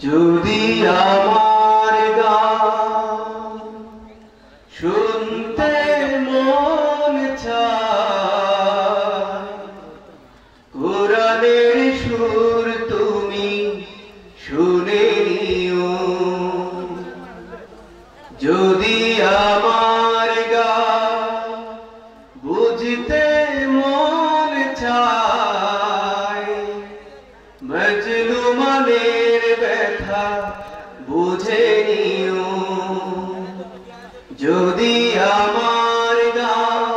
যদি আমার ব্যথা বুঝে নিও। যদি আমার গান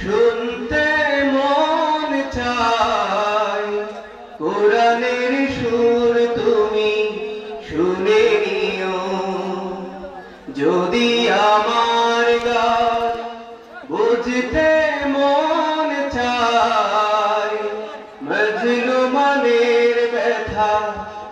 শুনতে মন চায়, কোরআনের সুর তুমি শুনে নিও। যদি আমার গান বুঝতে মন চায় মজলু মনের ব্যথা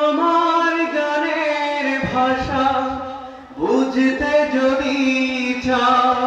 আমার গানের ভাষা বুঝতে যদি চাও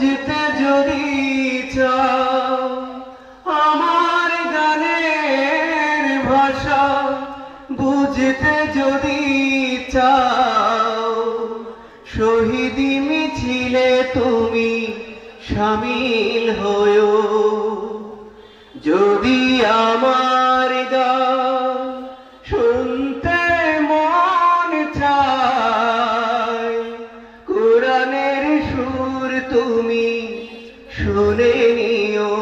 বুঝতে যদি চাও, আমার গানের ভাষা বুঝতে যদি চাও, শহীদি মিছিলে তুমি সামিল হয়ো। যদি আমার গান শুনতে মন চায় কোরআনের তুমি শুনে নিও।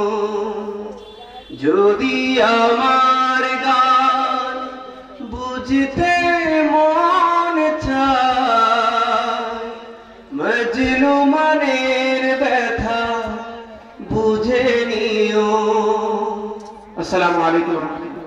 যদি আমার গান বুঝতে মন চায় মনের ব্যথা বুঝে নিও। আসসালামু আলাইকুম।